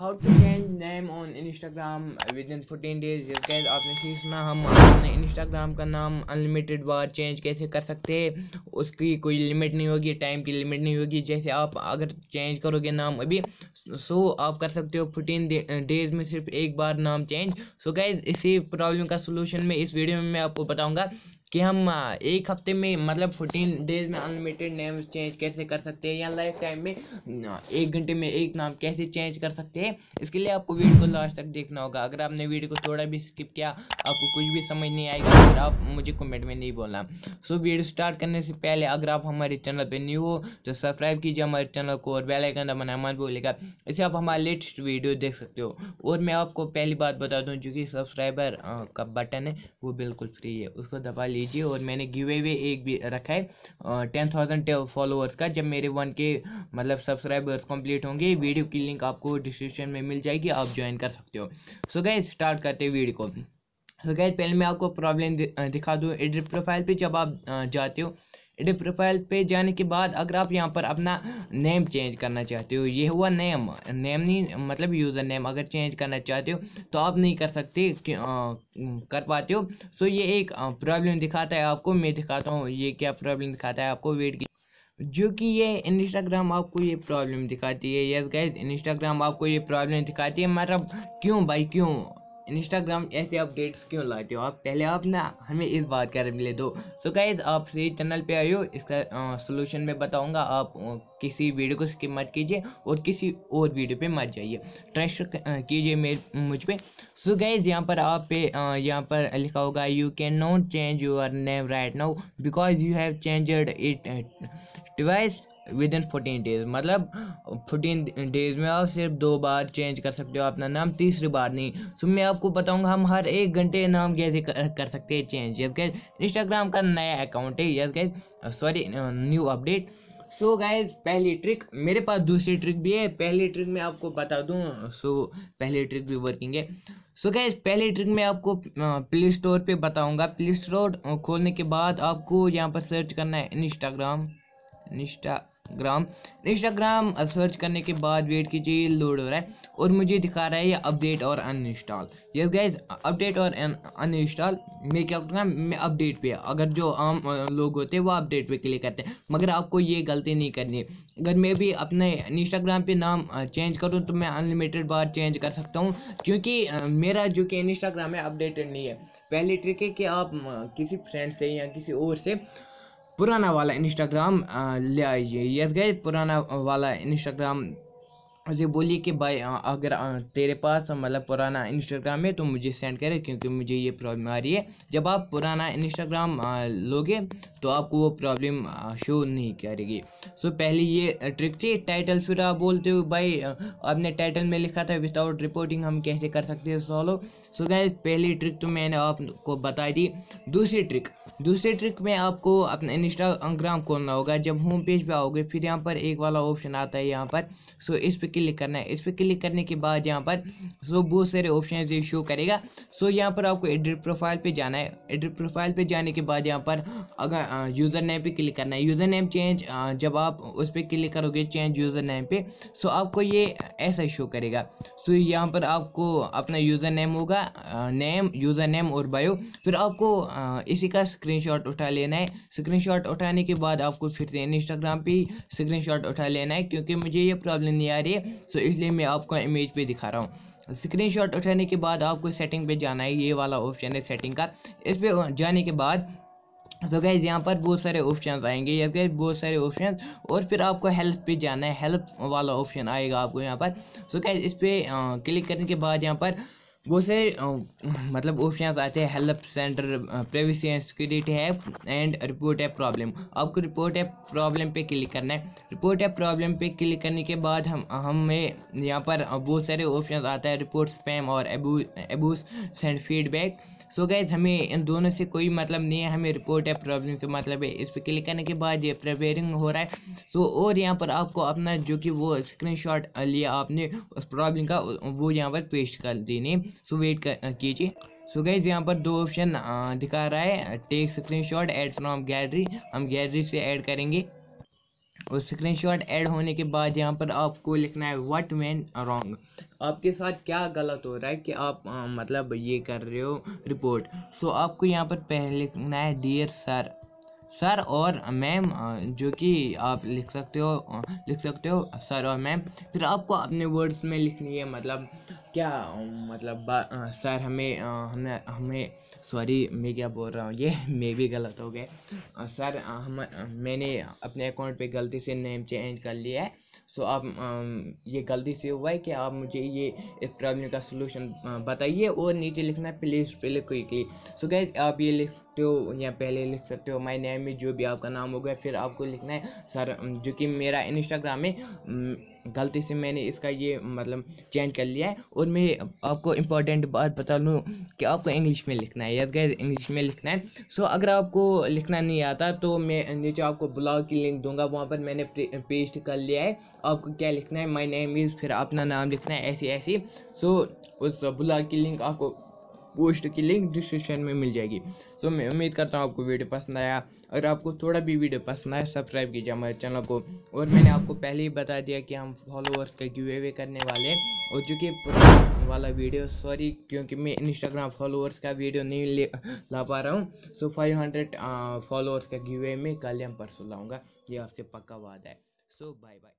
How to change name on Instagram within fourteen days कैद आपने सीखना हम अपने इंस्टाग्राम का नाम अनलिमिटेड बार चेंज कैसे कर सकते हैं? उसकी कोई लिमिट नहीं होगी टाइम की लिमिट नहीं होगी। जैसे आप अगर चेंज करोगे नाम अभी सो आप कर सकते हो फोर्टीन डेज़ में सिर्फ़ एक बार नाम चेंज सो गैज इसी प्रॉब्लम का सोल्यूशन में इस वीडियो में मैं आपको बताऊँगा कि हम एक हफ़्ते में मतलब फोर्टीन डेज़ में अनलिमिटेड नेम चेंज कैसे कर सकते हैं या लाइफ टाइम में एक घंटे में एक नाम कैसे चेंज कर सकते हैं, इसके लिए आपको वीडियो को लास्ट तक देखना होगा। अगर आपने वीडियो को थोड़ा भी स्किप किया, आपको कुछ भी समझ नहीं आएगा, फिर आप मुझे कमेंट में नहीं बोलना। सो वीडियो स्टार्ट करने से पहले अगर आप हमारे चैनल पर न्यू हो तो सब्सक्राइब कीजिए हमारे चैनल को और बेलाइकन दबाना मत बोलेगा इसे आप हमारे लेटेस्ट वीडियो देख सकते हो। और मैं आपको पहली बात बता दूँ, जो कि सब्सक्राइबर का बटन है, वो बिल्कुल फ्री है, उसको दबा लीजिए और मैंने गिवे वे एक भी रखा है टेन थाउज़ेंड फॉलोअर्स का। जब मेरे वन के मतलब सब्सक्राइबर्स कंप्लीट होंगे, वीडियो की लिंक आपको डिस्क्रिप्शन में मिल जाएगी, आप ज्वाइन कर सकते हो। सो गए स्टार्ट करते हैं वीडियो को। सो गए पहले मैं आपको प्रॉब्लम दिखा दूँ। एडिट प्रोफ़ाइल पर जब आप जाते हो एडिट प्रोफ़ाइल पे जाने के बाद अगर आप यहाँ पर अपना नेम चेंज करना चाहते हो, ये हुआ नेम नेम नहीं मतलब यूज़र नेम अगर चेंज करना चाहते हो तो आप नहीं कर सकते कर पाते हो। सो ये एक प्रॉब्लम दिखाता है आपको, मैं दिखाता हूँ, ये क्या प्रॉब्लम दिखाता है आपको वेट की जो कि ये इंस्टाग्राम आपको ये प्रॉब्लम दिखाती है। यस गाइज़ इंस्टाग्राम आपको ये प्रॉब्लम दिखाती है। मतलब क्यों भाई, क्यों? इंस्टाग्राम ऐसे अपडेट्स क्यों लाते हो? आप पहले आप ना हमें इस बात का मिले दो। सो गाइज़ आप सही चैनल पे आए हो, इसका सोल्यूशन मैं बताऊँगा। आप किसी वीडियो को स्किप मत कीजिए और किसी और वीडियो पे मत जाइए। ट्रस्ट कीजिए मेरे, मुझ पे। सो गाइज़ यहाँ पर आप पे यहाँ पर लिखा होगा you cannot change your name right now because you have changed it twice within fourteen days मतलब फोर्टीन डेज़ में आप सिर्फ़ दो बार चेंज कर सकते हो अपना नाम तीसरी बार नहीं। सो मैं आपको बताऊँगा हम हर एक घंटे नाम कैसे कर, सकते हैं चेंज यस गैस इंस्टाग्राम का नया अकाउंट है yes guys sorry new update so guys पहली ट्रिक मेरे पास दूसरी ट्रिक भी है। पहली ट्रिक मैं आपको बता दूँ सो so, पहली ट्रिक भी वर्किंग है। सो so गैस पहली ट्रिक मैं आपको प्ले स्टोर पे बताऊँगा। प्ले स्टोर खोलने के बाद आपको यहाँ पर सर्च करना है Instagram Instagram Instagram search करने के बाद वेट कीजिए लोड हो रहा है और मुझे दिखा रहा है ये अपडेट और अनइंस्टॉल यस गाइज़ अपडेट और अनइंस्टॉल मैं क्या करूँगा, मैं अपडेट पे, अगर जो आम लोग होते हैं, वो अपडेट पे क्लिक करते हैं, मगर आपको ये गलती नहीं करनी अगर मैं भी अपने इंस्टाग्राम पे नाम चेंज करूँ तो मैं अनलिमिटेड बार चेंज कर सकता हूँ, क्योंकि मेरा जो कि इंस्टाग्राम है अपडेटेड नहीं है। पहली ट्रिक है कि आप किसी फ्रेंड से या किसी और से पुराना वाला इंस्टाग्राम ले आइए। यस गए पुराना वाला इंस्टाग्राम उसे बोलिए कि भाई अगर तेरे पास मतलब पुराना इंस्टाग्राम है तो मुझे सेंड करे, क्योंकि मुझे ये प्रॉब्लम आ रही है। जब आप पुराना इंस्टाग्राम लोगे तो आपको वो प्रॉब्लम शो नहीं करेगी। सो पहले ये ट्रिक थी टाइटल फिर आप बोलते हो, भाई आपने टाइटल में लिखा था विदाउट रिपोर्टिंग हम कैसे कर सकते हैं सॉल्व सो गए पहली ट्रिक तो मैंने आपको बता दी। दूसरी ट्रिक दूसरी ट्रिक में आपको अपना इंस्टाग्राम खोलना होगा। जब होम पेज पे आओगे, फिर यहाँ पर एक वाला ऑप्शन आता है यहाँ पर। सो इस पर क्लिक करना है। इस पर क्लिक करने के बाद यहाँ पर सो बहुत सारे ऑप्शन ये शो करेगा। सो यहाँ पर आपको एडिट प्रोफ़ाइल पे जाना है। एडिट प्रोफ़ाइल पे जाने के बाद यहाँ पर अगर यूज़र नेम पे क्लिक करना है। यूज़र नेम चेंज जब आप उस पर क्लिक करोगे चेंज यूज़र नेम पे सो आपको ये ऐसा शो करेगा। सो यहाँ पर आपको अपना यूज़र नेम होगा नेम यूज़र नेम और बायो फिर आपको इसी का स्क्रीनशॉट उठा लेना है। स्क्रीनशॉट उठाने के बाद आपको फिर से इंस्टाग्राम पे स्क्रीनशॉट उठा लेना है, क्योंकि मुझे ये प्रॉब्लम नहीं आ रही है सो इसलिए मैं आपको इमेज पे दिखा रहा हूँ। स्क्रीनशॉट उठाने के बाद आपको सेटिंग पे जाना है, ये वाला ऑप्शन है सेटिंग का। इस पर जाने के बाद तो गैज़ यहाँ पर बहुत सारे ऑप्शन आएँगे, या गैस बहुत सारे ऑप्शन और फिर आपको हेल्प पे जाना है। हेल्प वाला ऑप्शन आएगा आपको यहाँ पर। सो गैस इस पर क्लिक करने के बाद यहाँ पर बहुत से मतलब ऑप्शन आते हैं help centre privacy and security है एंड रिपोर्ट है प्रॉब्लम आपको रिपोर्ट है प्रॉब्लम पे क्लिक करना है। रिपोर्ट है प्रॉब्लम पे क्लिक करने के बाद हम, हमें यहाँ पर बहुत सारे ऑप्शन आता है रिपोर्ट स्पैम और above abuse send feedback so guys हमें इन दोनों से कोई मतलब नहीं है, हमें रिपोर्ट है प्रॉब्लम से मतलब है इस पर क्लिक करने के बाद ये प्रिपेयरिंग हो रहा है। सो और यहाँ पर आपको अपना जो कि वो स्क्रीनशॉट लिया आपने, उस प्रॉब्लम का, वो यहाँ पर पेस्ट कर देने। सो वेट कीजिए। सो गैज यहाँ पर दो ऑप्शन दिखा रहा है। Take screenshot add from gallery हम गैलरी से ऐड करेंगे। और स्क्रीनशॉट ऐड होने के बाद यहाँ पर आपको लिखना है व्हाट वेन रॉन्ग आपके साथ क्या गलत हो रहा है कि आप आ, मतलब ये कर रहे हो रिपोर्ट सो आपको यहाँ पर पहले लिखना है डियर सर सर और मैम जो कि आप लिख सकते हो लिख सकते हो सर और मैम फिर आपको अपने वर्ड्स में लिखनी है मतलब क्या मतलब सर हमें हमें हमें सॉरी मैं क्या बोल रहा हूँ? ये मैं भी गलत हो गए सर हम मैंने अपने अकाउंट पे गलती से नेम चेंज कर लिया है। सो आप ये गलती से हुआ है कि आप मुझे ये, इस प्रॉब्लम का सलूशन बताइए और नीचे लिखना है please please quickly so guys आप ये लिख सकते हो या पहले लिख सकते हो माई नेम में जो भी आपका नाम होगा फिर आपको लिखना है सर जो कि मेरा इंस्टाग्राम में गलती से मैंने इसका ये मतलब चेंज कर लिया है और मैं आपको इम्पोर्टेंट बात बता लूँ कि आपको इंग्लिश में लिखना है यस गैस इंग्लिश में लिखना है। सो so, अगर आपको लिखना नहीं आता तो मैं नीचे आपको ब्लॉग की लिंक दूँगा वहाँ पर मैंने पेस्ट कर लिया है आपको क्या लिखना है माई नेम इज़ फिर अपना नाम लिखना है ऐसी ऐसी सो so, उस ब्लॉग की लिंक आपको पोस्ट की लिंक डिस्क्रिप्शन में मिल जाएगी। सो मैं उम्मीद करता हूँ आपको वीडियो पसंद आया अगर आपको थोड़ा भी वीडियो पसंद आया सब्सक्राइब कीजिए हमारे चैनल को। और मैंने आपको पहले ही बता दिया कि हम फॉलोअर्स का गिव अवे करने वाले हैं। और चूँकि वाला वीडियो सॉरी क्योंकि मैं इंस्टाग्राम फॉलोअर्स का वीडियो नहीं ले, ला पा रहा हूँ। सो फाइव हंड्रेड फॉलोअर्स का गिव में कल हम परसों लाऊँगा। ये आपसे पक्का वादा है। सो बाय बाय